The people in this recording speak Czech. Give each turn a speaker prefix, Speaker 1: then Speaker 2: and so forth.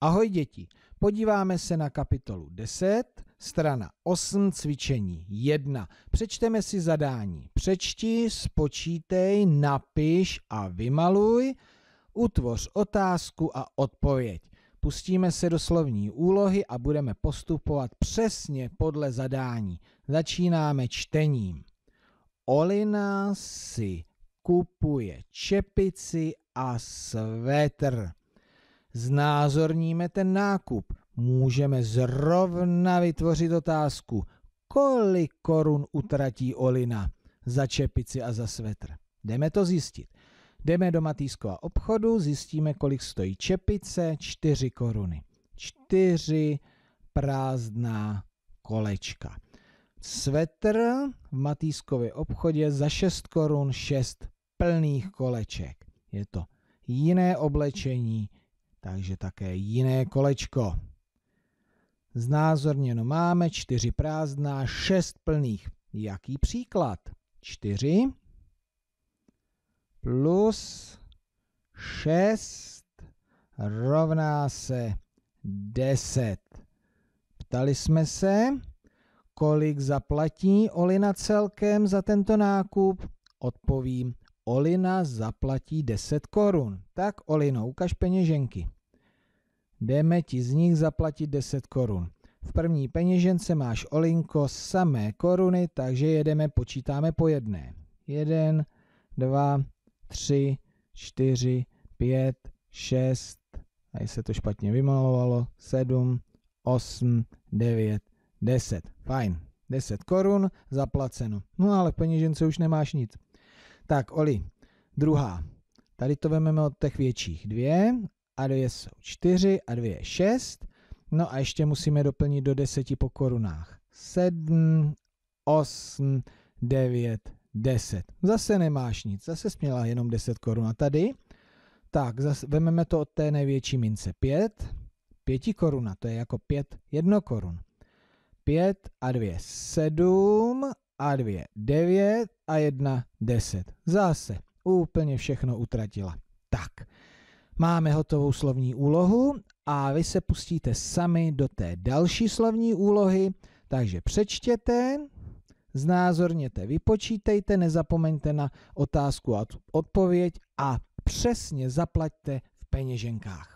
Speaker 1: Ahoj děti, podíváme se na kapitolu 10, strana 8, cvičení 1. Přečteme si zadání. Přečti, spočítej, napiš a vymaluj, utvoř otázku a odpověď. Pustíme se do slovní úlohy a budeme postupovat přesně podle zadání. Začínáme čtením. Olina si kupuje čepici a svetr znázorníme ten nákup, můžeme zrovna vytvořit otázku, kolik korun utratí Olina za čepici a za svetr. Jdeme to zjistit. Jdeme do Matýskova obchodu, zjistíme, kolik stojí čepice, 4 koruny. 4 prázdná kolečka. Svetr v Matýskově obchodě za 6 korun 6 plných koleček. Je to jiné oblečení, takže také jiné kolečko. Znázorněno máme čtyři prázdná, šest plných. Jaký příklad? Čtyři plus šest rovná se deset. Ptali jsme se, kolik zaplatí Olina celkem za tento nákup? Odpovím, Olina zaplatí 10 korun. Tak Olino, ukaž peněženky. Jdeme ti z nich zaplatit 10 korun. V první peněžence máš Olinko samé koruny, takže jedeme, počítáme po jedné. 1, 2, 3, 4, 5, 6, tady se to špatně vymalovalo, 7, 8, 9, 10. Fajn, 10 korun zaplaceno. No ale v peněžence už nemáš nic. Tak, Oli, druhá. Tady to vezmeme od těch větších. Dvě a dvě jsou čtyři a dvě je šest. No a ještě musíme doplnit do deseti po korunách. Sedm, osm, devět, deset. Zase nemáš nic, zase směla jenom deset korun. A tady? Tak, zase vezmeme to od té největší mince. Pět, pěti koruna, to je jako pět jedno korun. Pět a dvě sedm a dvě devět a jedna deset. Zase úplně všechno utratila. Tak, máme hotovou slovní úlohu a vy se pustíte sami do té další slovní úlohy, takže přečtěte, znázorněte, vypočítejte, nezapomeňte na otázku a odpověď a přesně zaplaťte v peněženkách.